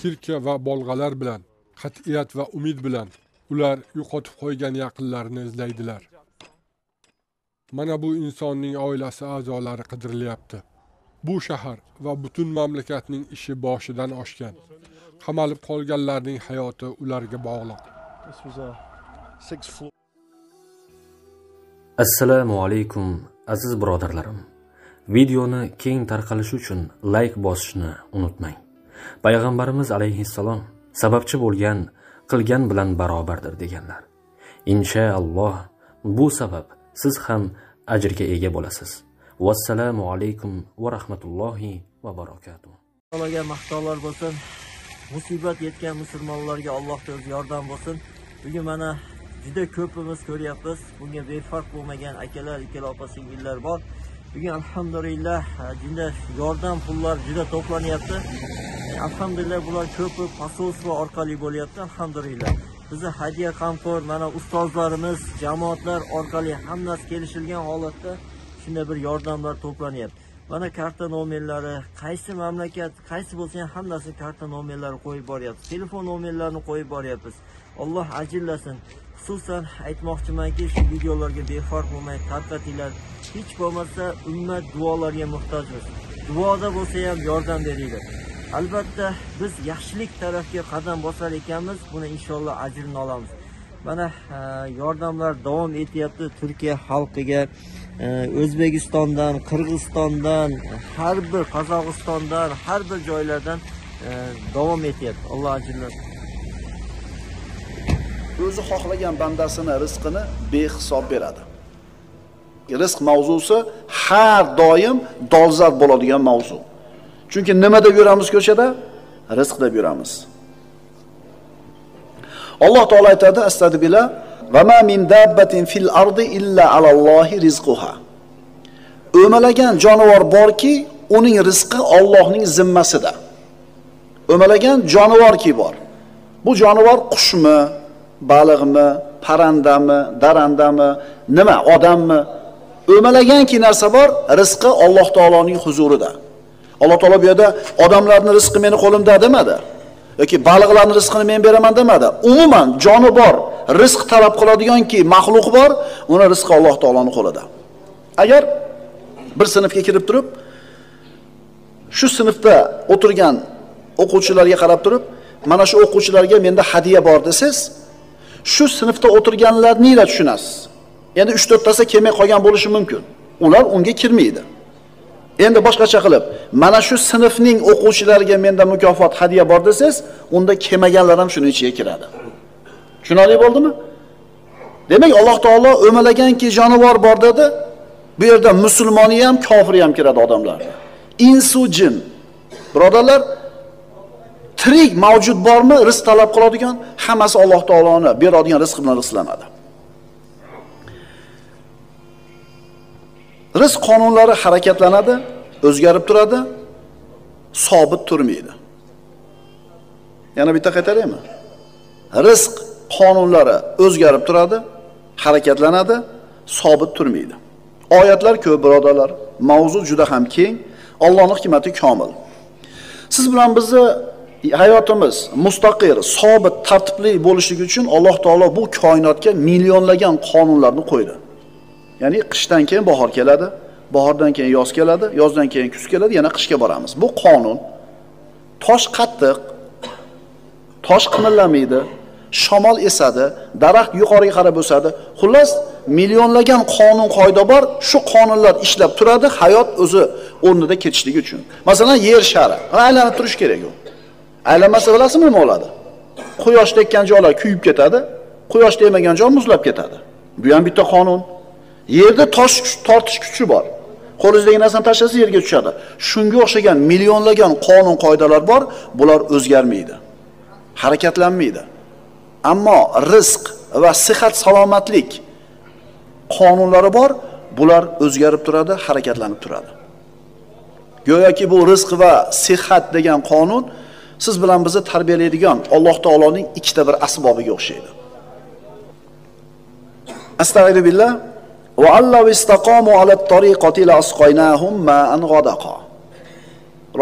kirka va bolg'alar bilan qat'iyat va umid bilan ular yo'qotib qo'ygan yaqinlarini izlaydilar. Mana bu insonning oilasi a'zolari qidirilyapti. Bu shahar va butun mamlakatning ishi boshidan oshgan. Qamalib qolganlarning hayoti ularga bog'liq. Assalomu alaykum aziz birodarlarim videoni keng tarqalishi uchun layk bosishni unutmang payg'ambarimiz alayhissalom sababchi bo'lgan qilgan bilan barobardir deganlar inshaalloh bu sabab siz ham ajrga ega bo'lasiz vassalomu alaykum va rahmatullohi va barakatuh Allohga maqtovlar bo'lsin. Musibat yetgan musulmonlarga allohni o'zi yordam bo'lsin. Bugun mana juda ko'pimiz ko'ryapmiz. Bunga befarq bo'lmagan akalar, ikkala opa singillar bor. Bugun alhamdulillah e, juda yordam pullar juda to'planyapti. E, alhamdulillah bular ko'pi posolstvo orqali bo'lyapti. Alhamdulillah. Bizni hadiya qamqor mana ustozlarimiz, jamoatlar orqali hammasi kelishilgan holatda shunday bir yordamlar to'planyapti. Mana karta nomerlari, qaysi mamlakat, qaysi bo'lsa ham hammasini karta nomerlari qo'yib boryapmiz. Telefon nomerlarini qo'yib boryapmiz. Alloh ajrlasin. Xususan aytmoqchimanki, shu videolarga befarq bo'lmay tarqatinglar. Hech bo'lmasa ummat duolarga muhtojmiz. Duoda bo'lsa ham yordam beringlar. Albatta biz yaxshilik tarafga qadam bosar ekanmiz, buni inshaalloh ajrini olamiz. Mana e, yordamlar davom etyapti Turkiya xalqiga. O'zbekistondan, Qirg'izistondan, har bir Qozog'istondan, har bir joylardan e, davom etyapti. Alloh ajrlasin. o'zi xohlagan bandasini rizqini behisob beradi rizq mavzusi har doim dolzarb bo'ladigan mavzu chunki nima deb yuramiz ko'chada rizq deb yuramiz alloh taolo aytadi astag'firullah va ma min dabbatin fil ardi illa alallohi rizquha. O'malagan jonivor borki uning rizqi Allohning zimmasida. O'malagan jonivorki bor. Bu jonivor qushmi baliqmi parrandami darandami nima odammi? O'malaganki narsa bor rizqi alloh taoloning huzurida. Alloh taolo bu yerda odamlarni rizqi meni qo'limda demadi yoki baliqlarni rizqini men beraman demadi. Umuman joni bor rizq talab qiladiganki maxluq bor uni rizqi alloh taoloni qo'lida. Agar bir sinfga kirib turib shu sinfda o'tirgan o'quvchilarga qarab turib mana shu o'quvchilarga menda hadya bor desangiz shu sinfda o'tirganlarninglar tushunasiz. Endi uch to'rttasi kelmay qolgan bo'lishi mumkin. Ular unga kirmaydi. Endi boshqacha qilib mana shu sinfning o'quvchilariga menda mukofot hadya bor desangiz unda kelmaganlar ham shuni ichiga kiradi. Tushunarli bo'ldimi? Demak alloh taolo o'malaganki jonivor bor dedi bu yerda musulmoni ham kofiri ham kiradi odamlarga insu jin. Birodarlar tirik mavjud bormi? Rizq talab qiladigan hammasi alloh taoloni beradigan rizq bilan rizqlanadi. Rizq qonunlari harakatlanadi o'zgarib turadi sobit turmaydi. Yana bitta qaytaraymi? Rizq qonunlari o'zgarib turadi harakatlanadi sobit turmaydi. Oyatlar ko'p birodarlar mavzu juda ham keng. Allohni hikmati komil. Siz bilan bizni hayotimiz mustaqil sobit tartibli bo'lishligi uchun alloh taolo bu koinotga millionlagan qonunlarni qo'ydi. Ya'ni qishdan keyin bahor keladi bahordan keyin yoz keladi yozdan keyin kuz keladi yana qishga boramiz. Bu qonun tosh qattiq tosh qimillamaydi shamol esadi daraxt yuqoriga qarab o'sadi. Xullas millionlagan qonun qoida bor shu qonunlar ishlab turadi hayot o'zi o'rnida ketishligi uchun. Masalan yer shari. Aylanib turishi kerak u. Aylanmasa bilasizmi nima bo'ladi? Quyosh tekkan joylar kuyib ketadi quyosh tegmagan joy muzlab ketadi. Bu ham bitta qonun. Yerda tosh tortish kuchi bor. Qo'lingizdagi narsani tashlasa yerga tushadi. Shunga o'xshagan millionlagan qonun qoidalar bor bular o'zgarmaydi. Harakatlanmaydi. Ammo rizq va sihat salomatlik qonunlari bor bular o'zgarib turadi harakatlanib turadi. Go'yoki bu rizq va sihat degan qonun siz bilan bizni tarbiyalaydigan alloh taoloning ikkita bir asbobiga o'xshaydi. Astag'firullah va tariqati la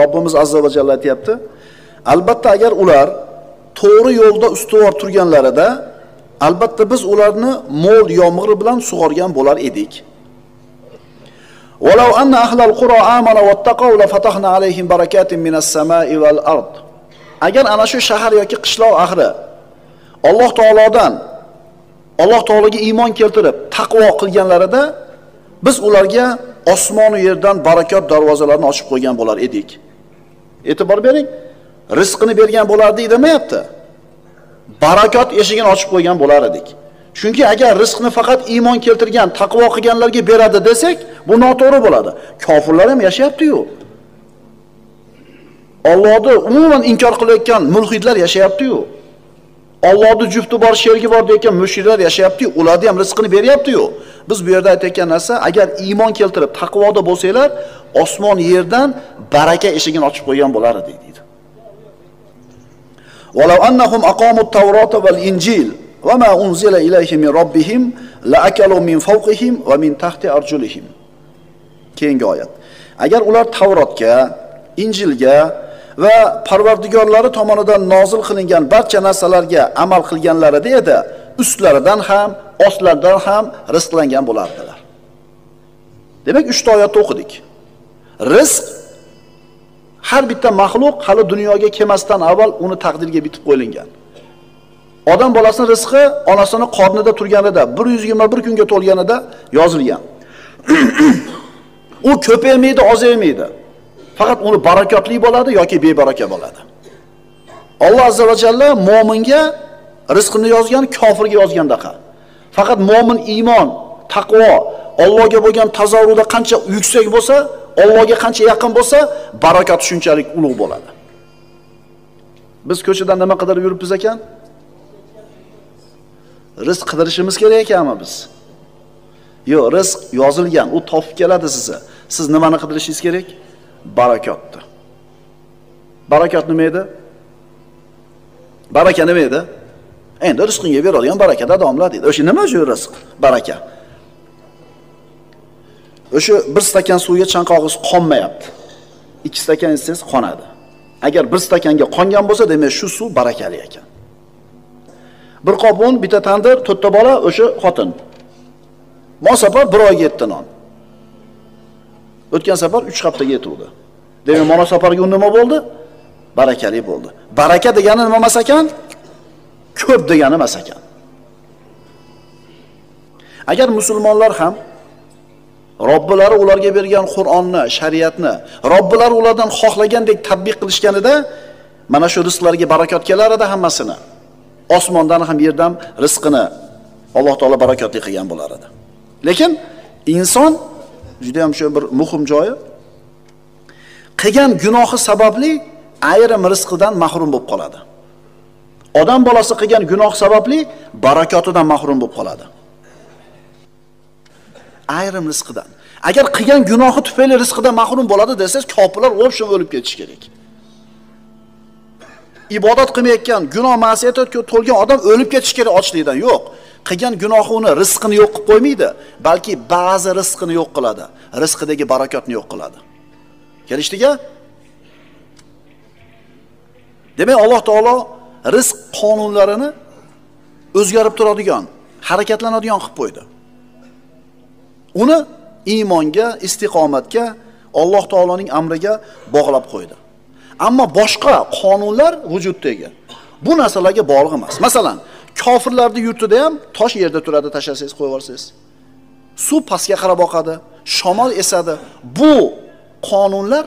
Robbimiz azza va jalla aytayapti. Albatta agar ular to'g'ri yo'lda ustuvor turganlarida albatta biz ularni mo'l yomg'ir bilan sug'organ bo'lar edik. ولو أن أهل القرى آمنوا واتقوا لفتحنا عليهم بركات من السماء والأرض agar ana shu shahar yoki qishloq ahli Alloh taolodan Alloh taologa iymon keltirib taqvo qilganlarida biz ularga osmon va yerdan barakot darvozalarini ochib qo'ygan bo'lar edik. E'tibor bering, Rizqini bergan bo'lardik demayapti. Barakot eshigini ochib qo'ygan bo'lar edik. Chunki agar rizqni faqat iymon keltirgan, taqvo qilganlarga beradi desak, bu noto'g'ri bo'ladi. Kofirlar ham yashayapti-yu. Allohni umuman inkor qilayotgan mulhidlar yashayapti-yu. Allohni jufti bor, shergi bor deyotgan mushriklar yashayapti-yu, ularga ham rizqini beryapti-yu. Biz bu yerda aytayotgan narsa, agar iymon keltirib taqvoda bo'lsanglar, osmon yerdan baraka eshigini ochib qo'ygan bo'lar edi deydi. Walau annahum aqamut tawrata wal injil وما أنزل إليهم من ربهم لأكلوا من فوقهم ومن تحت أرجلهم keyingi oyat agar ular tavrotga injilga va parvardigorlari tomonidan nozil qilingan barcha narsalarga amal qilganlarida edi ustlaridan ham ostlaridan ham rizqlangan bo'lardilar demak uchta oyatni o'qidik rizq har bitta maxluq hali dunyoga kelmasdan avval uni taqdirga bitib qo'yilgan. Odam bolasini rizqi onasini qornida turganida 121 kunga to'lganida yozilgan. U ko'paymaydi ozaymaydi. Faqat uni barakotli bo'ladi yoki bebaraka bo'ladi. Alloh azza va jalla mo'minga rizqini yozgan kofirga yozgandaqa. Faqat mo'min iymon taqvo Allohga bo'lgan tazarruda qancha yuksak bo'lsa Allohga qancha yaqin bo'lsa barakot shunchalik ulug' bo'ladi. Biz ko'chadan nima qidirib yuribmiz ekan? Rizq qidirishimiz kerak ekanmi biz. Yo'q rizq yozilgan u topib keladi sizni siz nimani qidirishingiz kerak? Barakotni. Barakot nima edi? Baraka nima edi? Endi rizqingga beradigan barakada domla deydi. O'sha nima shu rizq? Baraka. O'sha bir stakan suvga chanqog'ingiz qonmayapti. Ikki stakan ichsangiz qonadi. Agar bir stakanga qongan bo'lsa demak shu suv barakali ekan. Bir qop un bitta tandir to'rtta bola o'sha xotin. Mol safar bir oyga yetdi non. O'tgan safar uch haftaga yetuvdi. Demak mana safargi un nima bo'ldi? Barakali bo'ldi. Baraka degani nima emas ekan? Ko'p degani emas ekan. Agar musulmonlar ham robbilari ularga bergan qur'onni shariatni robbilari ulardan xohlagandek tadbiq qilishganida mana shu rizqlarga barakot kelar edi hammasini. Osmondan ham yerdan rizqini alloh taolo barakotli qilgan bo'lar edi. Lekin inson juda ham shu bir muhim joyi. Qilgan gunohi sababli ayrim rizqidan mahrum bo'lib qoladi. Odam bolasi qilgan gunoh sababli barakotidan mahrum bo'lib qoladi. Ayrim rizqidan. Agar qilgan gunohi tufayli rizqidan mahrum bo'ladi desangiz kofirlar общем o'lib ketishi kerak. Ibodat qilmayotgan gunoh ma'siyat to'lgan odam o'lib ketishi kerak ochlikdan. Yo'q. Qilgan gunohi uni rizqini yo'q qilib qo'ymaydi balki ba'zi rizqini yo'q qiladi rizqidagi barakotni yo'q qiladi. Kelishdiga demak alloh taolo rizq qonunlarini o'zgarib turadigan harakatlanadigan qilib qo'ydi. Uni iymonga istiqomatga alloh taoloning amriga bog'lab qo'ydi. Ammo boshqa qonunlar vujuddagi bu narsalarga bog'liq emas. Masalan kofirlarni yurtida ham tosh yerda turadi tashlasangiz qo'yib yuborsangiz suv pastga qarab oqadi shamol esadi. Bu qonunlar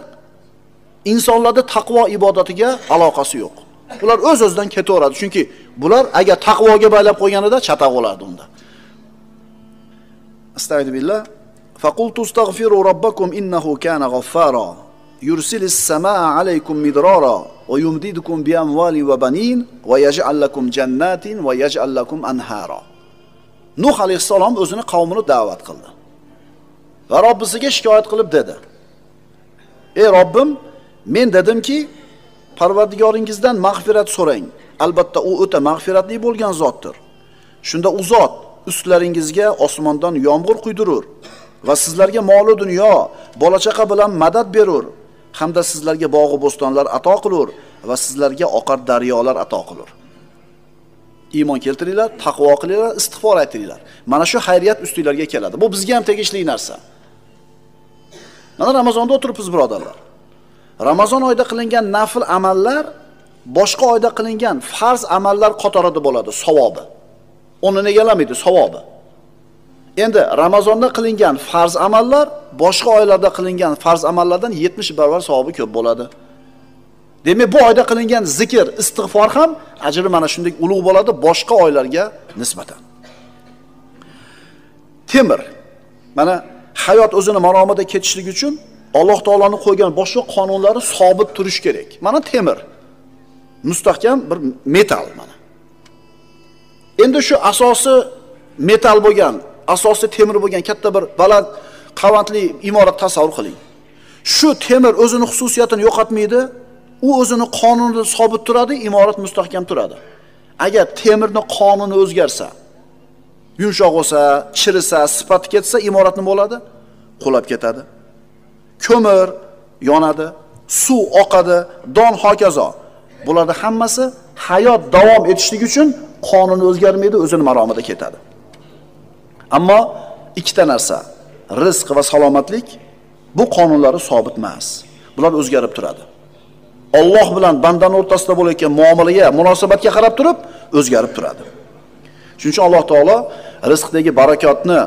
insonlarda taqvo ibodatiga aloqasi yo'q. Ular o'z o'zidan ketaveradi. Chunki bular agar taqvoga baylab qo'yganida chataq bo'lardi unda. astag'firullah فقلت استغفروا ربكم إنه كان غفارا يرسل السماء عليكم مدرارا ويمددكم بأموال وبنين ويجعل لكم جنات ويجعل لكم أنهارا Nuh alayhissalom o'zini qavmini da'vat qildi. Va Robbisiga shikoyat qilib dedi: "Ey Robbim, men dedimki, Parvardigoringizdan mag'firat so'rang. Albatta u o'ta mag'firatli bo'lgan zotdir. Shunda u zot ustlaringizga osmondan yomg'ir quydirur va sizlarga molu dunyo, bola chaqa bilan madad berur hamda sizlarga bog'i bo'stonlar ato qilur va sizlarga oqar daryolar ato qilur. Iymon keltiringlar, taqvo qilinglar, istig'for aytinglar. Mana shu xayriyat ustinglarga keladi. Bu bizga ham tegishli narsa. Mana Ramazonda o'tiribmiz, birodarlar. Ramazon oyida qilingan nafl amallar boshqa oyda qilingan farz amallar qatorida bo'ladi, savobi. O'rnini egallamaydi, savobi. Endi Ramazonda qilingan farz amallar boshqa oylarda qilingan farz amallardan 70 barobar savobi ko'p bo'ladi. Demak, bu oyda qilingan zikr, istig'for ham ajri mana shunday ulug' bo'ladi boshqa oylarga nisbatan. Temir. Mana hayot o'zini maromida ketishlik uchun Alloh taoloni qo'ygan boshqa qonunlari sobit turish kerak. Mana temir. Mustahkam bir metal mana. Endi shu asosi metal bo'lgan, asosi temir bo'lgan katta bir baland qavatli imorat tasavvur qiling. Shu temir o'zini xususiyatini yo'qotmaydi, u o'zini qonunida sobit turadi, imorat mustahkam turadi. Agar temirni qonuni o'zgarsa, yumshoq bo'lsa, chirisa, sifati ketsa, imorat nima bo'ladi? Qulab ketadi. Ko'mir yonadi, suv oqadi, don hokazo. Bularda hammasi hayot davom etishligi uchun qonuni o'zgarmaydi, o'zini maromida ketadi. Ammo ikkita narsa, rizq va salomatlik bu qonunlari sobit emas. Bular o'zgarib turadi. Alloh bilan bandaning o'rtasida bo'layotgan muomalaga, munosabatga qarab turib o'zgarib turadi. Shuning uchun Alloh taolo rizqdagi barakotni,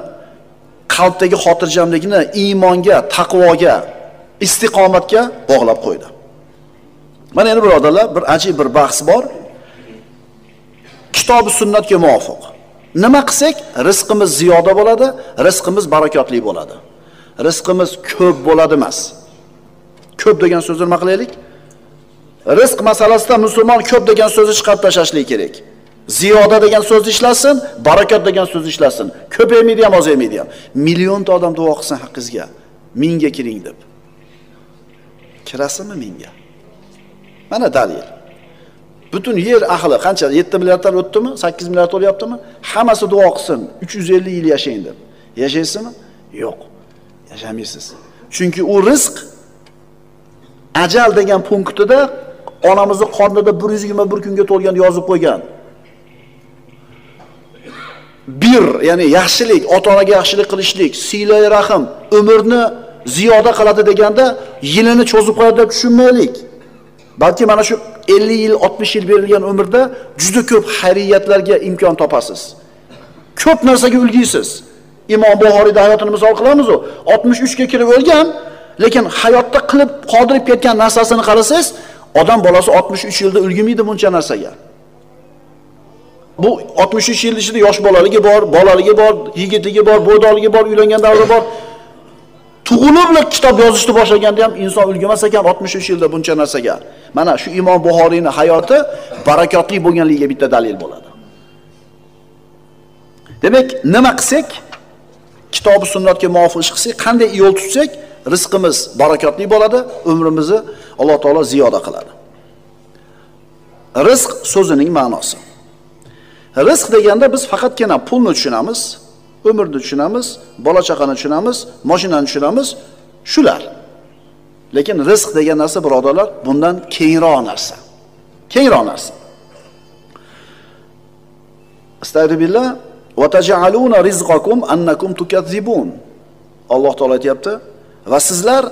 qalbdagi xotirjamlikni iymonga, taqvoga, istiqomatga bog'lab qo'ydi. Mana endi birodarlar, bir ajib bir bahs bor. Kitobi sunnatga muvofiq. Nima qilsak, rizqimiz ziyoda bo'ladi, rizqimiz barakotli bo'ladi. Rizqimiz ko'p bo'ladi emas. Ko'p degan so'zni nima qilaylik? Rizq masalasida musulmon ko'p degan so'zni chiqarib tashlashlik kerak. Ziyoda degan so'zni ishlasin, barakot degan so'zni ishlasin. Ko'paymaydi ham, ozaymaydi ham. Millionta odam duo qilsin haqqingizga. Mingga kiring deb. Kirasizmi mingga? Mana dalil. Butun yer ahli qancha 7 milliarddan o'tdimi? 8 milliard to'layaptimi? Hammasi duo qilsin, 350 yil yashang deb. Yashaysizmi? Yo'q. Yashamaysiz. Chunki u rizq ajal degan punktida onamizni qornida 121 kunga to'lgan yozib qo'ygan. Bir, ya'ni yaxshilik, ota-onaga yaxshilik qilishlik, siylay rahim, umrni ziyoda qiladi deganda yilini cho'zib qo'yadi deb tushunmaylik. Balki mana shu 50 yil, 60 yil berilgan umrda juda ko'p xayriyatlarga imkon topasiz. Ko'p narsaga ulgiysiz. Imom buxoriyni hayotini misol qilamiz u 63 ga kirib o'lgan, lekin hayotda qilib qodirib ketgan narsasini qarasangiz, odam bolasi 63 yilda ulg'maydi buncha narsaga. Bu 63 yil ichida yosh bolaligi bor, bolaligi bor, yigitligi bor, bo'ydoligi bor, uylangan davri bor. Tug'ilib kitob yozishni boshlaganda ham inson ulgimas ekan 63 yilda buncha narsaga. Mana shu Imom Buxoriyning hayoti barakotli bo'lganligiga bitta dalil bo'ladi. Demak, nima qilsak, kitobi sunnatga muvofiq ish qilsak, qanday yo'l tutsak, rizqimiz barakotli bo'ladi, umrimizni Alloh taolo ziyoda qiladi. Rizq so'zining ma'nosi. Rizq deganda biz faqatgina pulni tushunamiz, umrni tushunamiz, bola chaqani tushunamiz, mashinani tushunamiz, shular. Lekin rizq degan narsa birodarlar bundan kengroq narsa. Kengroq narsa. Astagfirullah va taj'aluna rizqakum annakum tukazzibun. Alloh taolo aytibdi va sizlar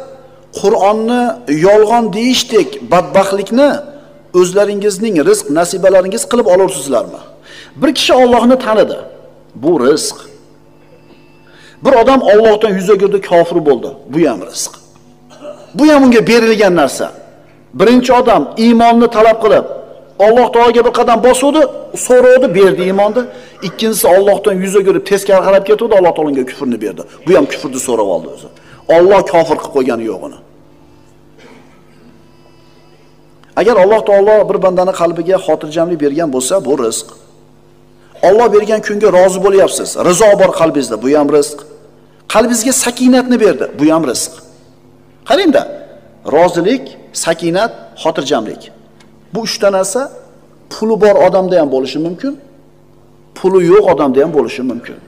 Qur'onni yolg'on deyishdek badbaxtlikni o'zlaringizning rizq nasibalaringiz qilib olarsizlarmi? Bir kishi Allohni tanidi. Bu rizq. Bir odam Allohdan yuz o'girdi, kofir bo'ldi. Bu ham rizq. Bu ham unga berilgan narsa. Birinchi odam iymonni talab qilib, Alloh taolaga bir qadam bosuvdi, so'rovdi, berdi iymonni. Ikkinchisi Allohdan yuz o'girib teskari qarab ketdi, Alloh taolaga kufrni berdi. Bu ham kufrni so'rab oldi o'zi. Alloh kofir qilib qo'ygani yo'q uni. Agar Alloh taolo bir bandani qalbiga xotirjamlik bergan bo'lsa, bu rizq. Alloh bergan kunga rozi bo'lyapsiz. Rizo bor qalbingizda, bu ham rizq. Qalbingizga sakinatni berdi, bu ham rizq. Qarangda, rozilik, sakinat, xotirjamlik. Bu uchta narsa puli bor odamda ham bo'lishi mumkin, puli yo'q odamda ham bo'lishi mumkin.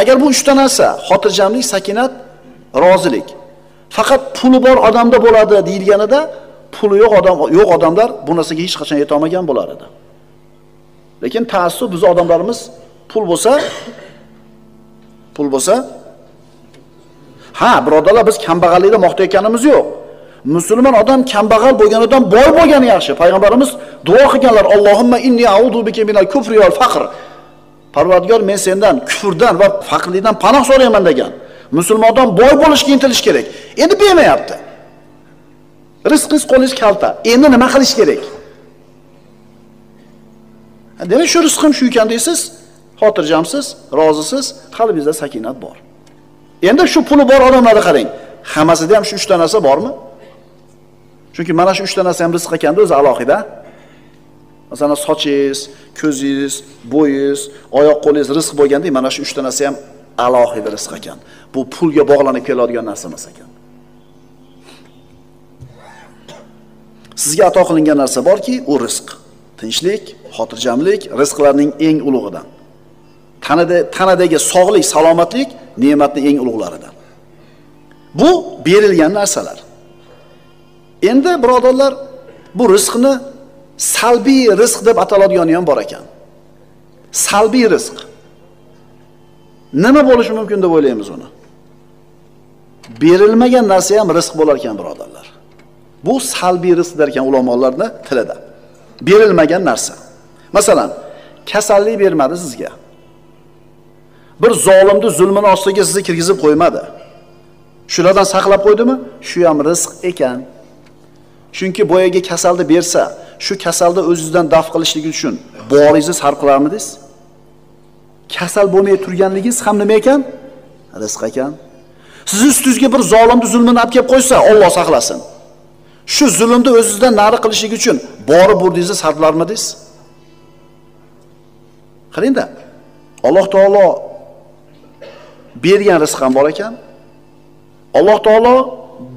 Agar bu uchta narsa, xotirjamlik, sakinat, rozilik Faqat puli bor odamda bo'ladi deyilganida puli yo'q odam yo'q odamlar bu narsaga hech qachon yeta olmagan bo'lar edi. Lekin taassub biz odamlarimiz pul bo'lsa pul bo'lsa ha birodarlar biz kambag'allikda maqtayotganimiz yo'q. Musulmon odam kambag'al bo'lganidan boy bo'lgani yaxshi. Payg'ambarimiz duo qilganlar: "Allohumma inni a'udhu bika minal kufri val faqr." Parvardigor men sendan kufrdan va faqrlikdan panoh so'rayman degan. Musulmondan boy bo'lishga intilish kerak. Endi bermayapti. Rizqingiz qo'lingiz kalta. Endi nima qilish kerak? Demak, shu rizqim shu ekan deysiz, xotirjamsiz, rozisiz, qalbingizda sakinat bor. Endi shu puli bor odamlarni qarang. Hammasida ham shu 3 ta narsa bormi? Chunki mana shu 3 ta narsa ham rizq ekanda o'zi alohida. Masalan, sochingiz, ko'zingiz, bo'yingiz, oyoq qo'lingiz rizq bo'lganda, mana shu 3 ta narsa ham alohida rizq ekan. Bu pulga bog'lanib keladigan narsa emas ekan. Sizga ato qilingan narsa borki, u rizq. Tinchlik, xotirjamlik rizqlarning eng ulug'idan. Tanada tanadagi sog'lik, salomatlik ne'matning eng ulug'laridan. Bu berilgan narsalar. Endi birodarlar, bu rizqni salbiy rizq deb ataladigani ham bor ekan. Salbiy rizq. Nima bo'lishi mumkin deb o'ylaymiz uni? Berilmagan narsa ham rizq bo'lar ekan, birodarlar. Bu salbiy rizq der ekan ulamolarni tilida. Berilmagan narsa. Masalan, kasallik bermadi sizga. Bir zolimni zulmini ostiga sizni kirgizib qo'ymadi. Shulardan saqlab qo'ydimi? Shu ham rizq ekan. Chunki boyaga kasalni bersa, shu kasalni o'zingizdan daf qilishlik uchun boringizni sarf qilarmidingiz? Kasal bo'lmay turganligingiz ham nima ekan? Rizq ekan. Sizni ustingizga bir zolimni zulmini olib kelib qo'ysa, Alloh saqlasin. Shu zulmni o'zingizdan nari qilishlik uchun borib burdingizni sarflarmidingiz? Qarangda. Alloh taolo bergan rizq ham bor ekan. Alloh taolo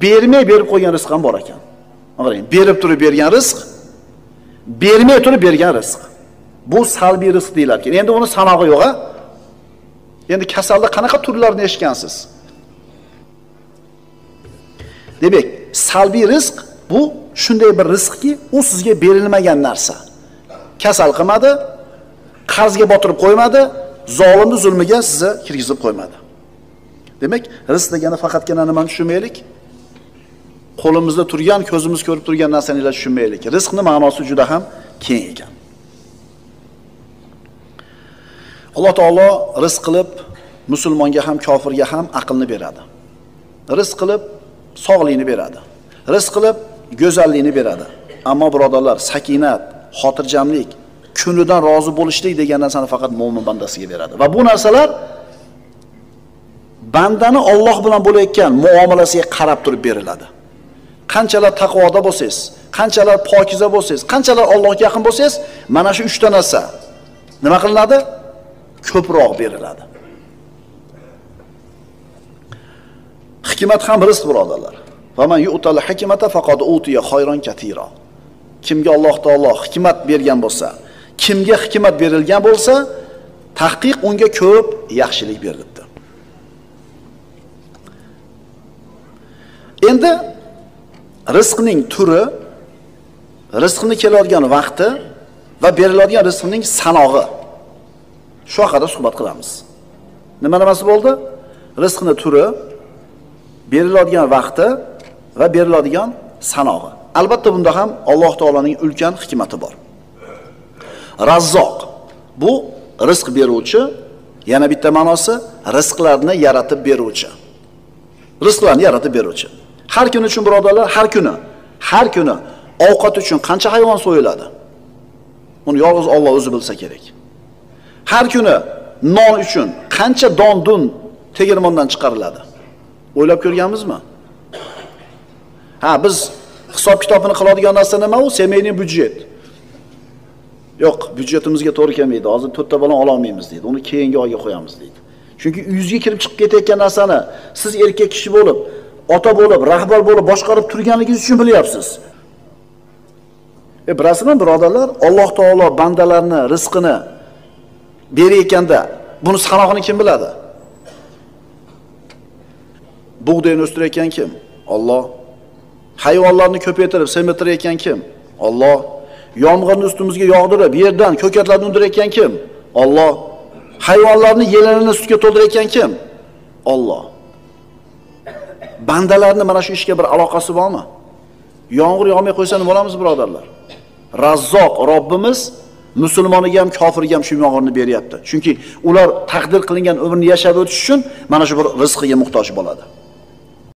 bermay berib qo'ygan rizq ham bor ekan. Qarang, berib turib bergan rizq, bermay turib bergan rizq. Bu salbiy rizq deyiladi. Endi uni sanog'i yo'q, a? Endi kasalni qanaqa turlarini eshitgansiz? Demak, salbiy rizq bu shunday bir rizqki, u sizga berilmagan narsa. Kasal qilmadi, qarzga botirib qo'ymadi, zolimni zulmiga sizni kirgizib qo'ymadi. Demak, rizq degani faqatgina nimani tushunmaylik? Qo'limizda turgan, ko'zimiz ko'rib turgan narsani tushunmaylik. rizqni ma'nosi juda ham keng ekan. Alloh taolo rizq qilib musulmonga ham kofirga ham aqlni beradi. Rizq qilib sog'likni beradi. Rizq qilib go'zallikni beradi. Ammo birodarlar, sakinat, xotirjamlik, kunidan rozi bo'lishlik degan narsani faqat mo'min bandasiga beradi. Va bu narsalar bandani Alloh bilan bo'layotgan muomalasiga qarab turib beriladi. Qanchalar taqvoda bo'lsangiz, qanchalar pokiza bo'lsangiz, qanchalar Allohga yaqin bo'lsangiz, mana shu 3 ta narsa nima qilinadi? Ko'proq beriladi. Hikmat ham rizq birodarlar. Va yu'tal hikmata faqad utiya khayron katira. Kimga Alloh taolo hikmat bergan bo'lsa, kimga hikmat berilgan bo'lsa, tahqiq unga ko'p yaxshilik berilibdi. Endi rizqning turi, rizqni keladigan vaqti va beriladigan rizqning sanog'i shu haqida suhbat qilamiz. Nima nimasi bo'ldi? Rizqni turi, beriladigan vaqti va beriladigan sanog'i. Albatta bunda ham Alloh taolaning ulkan hikmati bor. Razzoq bu rizq beruvchi, yana bitta ma'nosi rizqlarni yaratib beruvchi. Rizqlarni yaratib beruvchi. Har kun uchun birodarlar, har kuni, har kuni ovqat uchun qancha hayvon so'yiladi? Uni yolg'iz Alloh o'zi bilsa kerak. Har kuni non uchun qancha don dun tegirmondan chiqariladi? O'ylab ko'rganmizmi? Ha, biz hisob kitobini qiladigan narsa nima u? Semeyniy byudjet. Yo'q, byudjetimizga to'g'ri kelmaydi. Hozir to'rtta balon ola olmaymiz deydi. Uni keyingi oyga qo'yamiz deydi. Chunki uyingizga kirib chiqib ketayotgan narsani siz erkak kishi bo'lib, ota bo'lib, rahbar bo'lib boshqarib turganligingiz uchun bilyapsiz. E bilasizmi, birodarlar, Alloh taolo bandalarni rizqini berayotganda buni sanog'ini kim biladi? Bug'doyni o'stirayotgan kim? Alloh. Hayvonlarni ko'paytirib, semirtirayotgan kim? Alloh. Yomg'irni ustimizga yog'dirib, yerdan ko'katlarni undirayotgan kim? Alloh. Hayvonlarni yelanini sutga to'ldirayotgan kim? Alloh. Bandalarni mana shu ishga bir aloqasi bormi? Yomg'ir yog'may qo'ysa nima bo'lamiz, birodarlar? Razzoq Robbimiz musulmoniga ham kofirga ham shu yomg'irni beryapti. Chunki ular taqdir qilingan umrni yashab o'tish uchun mana shu bir rizqiga muhtoj bo'ladi.